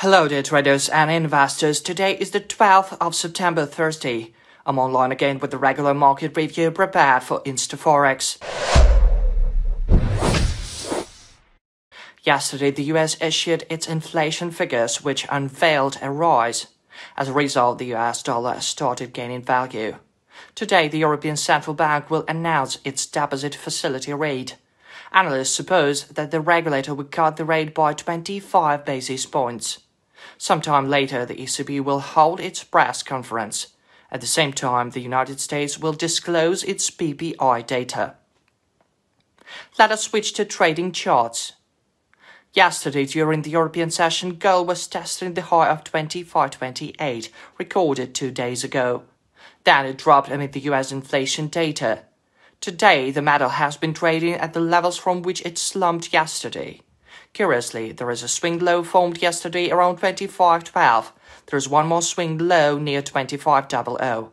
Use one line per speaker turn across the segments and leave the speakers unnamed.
Hello dear traders and investors. Today is the 12th of September, Thursday. I'm online again with the regular market review prepared for InstaForex. Yesterday, the US issued its inflation figures, which unveiled a rise. As a result, the US dollar started gaining value. Today, the European Central Bank will announce its deposit facility rate. Analysts suppose that the regulator will cut the rate by 25 basis points. Sometime later, the ECB will hold its press conference. At the same time, the United States will disclose its PPI data. Let us switch to trading charts. Yesterday, during the European session, gold was testing the high of 25.28, recorded two days ago. Then it dropped amid the US inflation data. Today, the metal has been trading at the levels from which it slumped yesterday. Curiously, there is a swing low formed yesterday around 25.12. There is one more swing low near 25.00.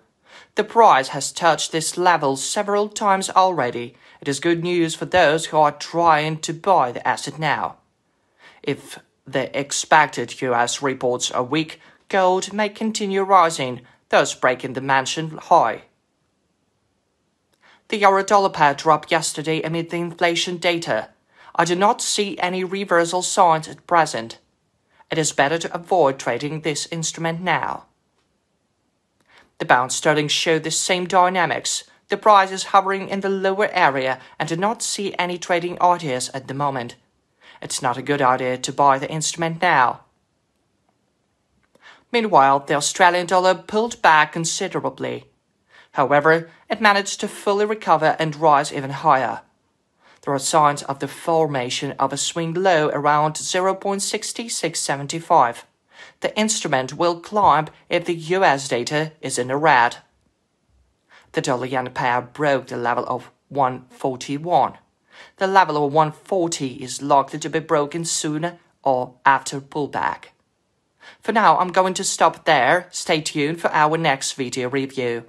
The price has touched this level several times already. It is good news for those who are trying to buy the asset now. If the expected US reports are weak, gold may continue rising, thus breaking the mentioned high. The euro dollar pair dropped yesterday amid the inflation data. I do not see any reversal signs at present. It is better to avoid trading this instrument now. The pound sterling showed the same dynamics. The price is hovering in the lower area and do not see any trading ideas at the moment it's not a good idea to buy the instrument now. Meanwhile, the Australian dollar pulled back considerably. However, it managed to fully recover and rise even higher. There are signs of the formation of a swing low around 0.6675. The instrument will climb if the US data is in the red. The dollar yen pair broke the level of 141 the level of 140 is likely to be broken sooner or after pullback. For now, I'm going to stop there. Stay tuned for our next video review.